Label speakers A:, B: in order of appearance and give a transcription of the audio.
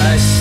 A: us.